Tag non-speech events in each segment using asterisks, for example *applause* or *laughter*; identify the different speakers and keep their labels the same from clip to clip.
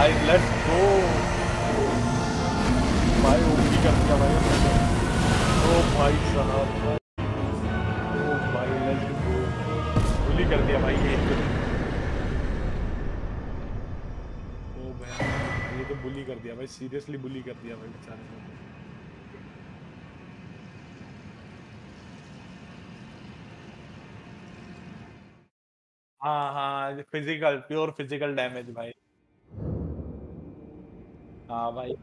Speaker 1: भाई let's go भाई OP कर दिया भाई ओ भाई साहब ओ भाई लेट्स गो कर दिया भाई ये। ओ भाई, ये तो बुली कर दिया भाई सीरियसली बुली कर दिया भाई बेचारे को। हाँ हाँ फ़िज़िकल प्योर फ़िज़िकल डैमेज भाई। हाँ भाई।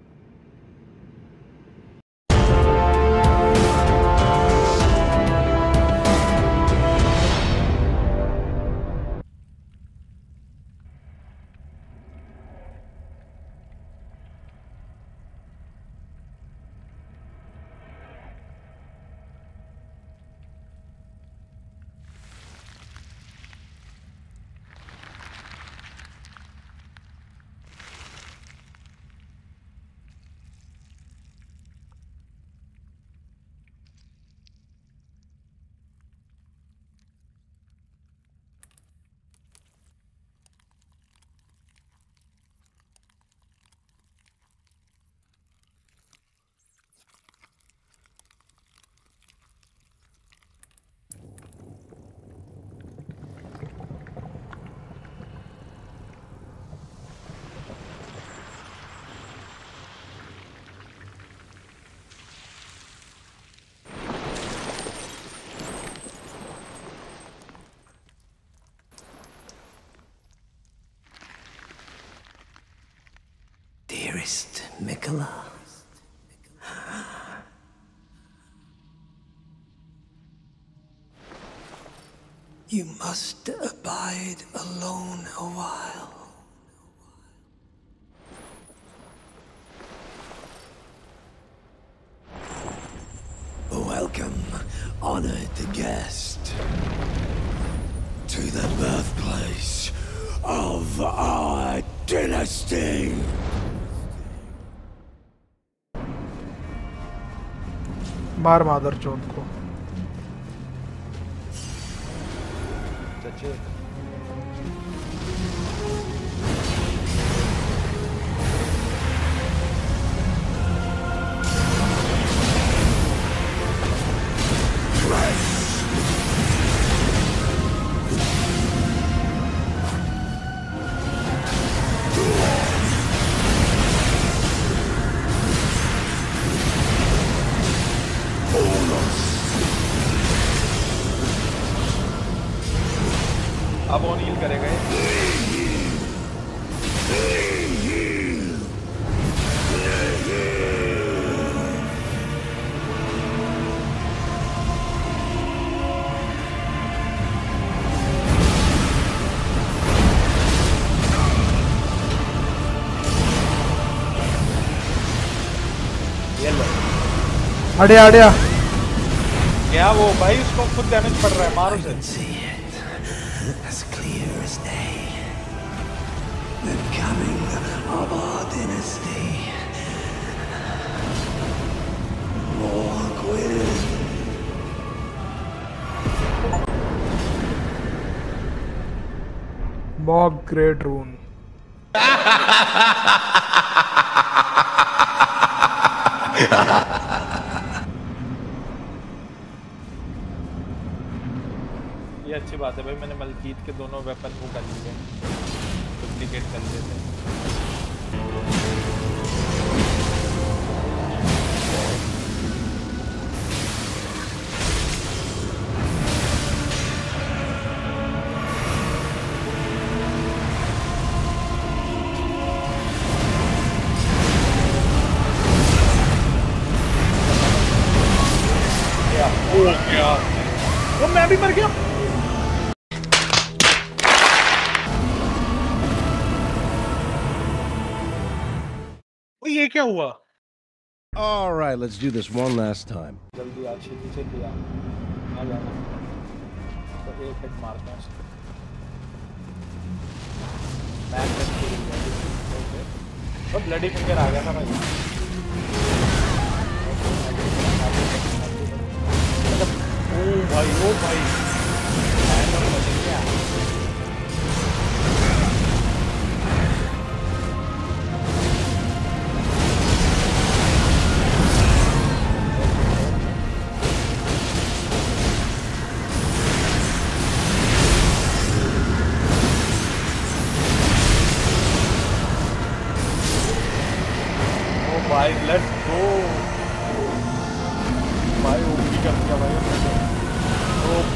Speaker 2: Mikola. You must abide alone a while. Welcome, honored guest, to the birthplace of our dynasty.
Speaker 3: मार मादर चौथ को।
Speaker 1: अब ऑन हील करेगा। ये ये
Speaker 3: अड़े अड़िया।
Speaker 1: क्या वो भाई उसको खुद डैमेज पड़ रहा है? मारो से
Speaker 2: as clear as day. The coming of our dynasty.
Speaker 3: Morgwyn. Bob Great
Speaker 1: Rune. *laughs* अच्छी बात है भाई, मैंने मलकीत के दोनों वेपन वो कर लिए। डुप्लीकेट कर लिए थे। ओ क्या? वो मैं भी मर गया। ये क्या हुआ?
Speaker 4: All right, let's do this one last time.
Speaker 1: जल्दी आ छेती छेती आ। आ जाना तो एक हिट मारते हैं उसको। मैगनेट पूरी गया ओके तो ब्लडी फिंगर आ गया था भाई। मतलब ओ भाई ओ भाई।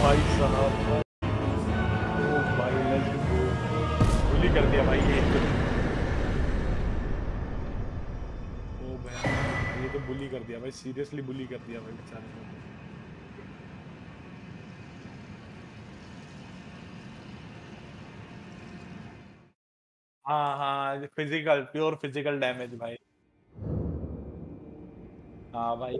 Speaker 1: भाई साहब। ओ भाई लेजेंड को बुली कर दिया भाई, ये ओ भाई, ये तो बुली कर दिया भाई सीरियसली बुली कर दिया भाई बेचारे को। हाँ हाँ फ़िज़िकल प्योर फ़िज़िकल डैमेज भाई। हाँ भाई।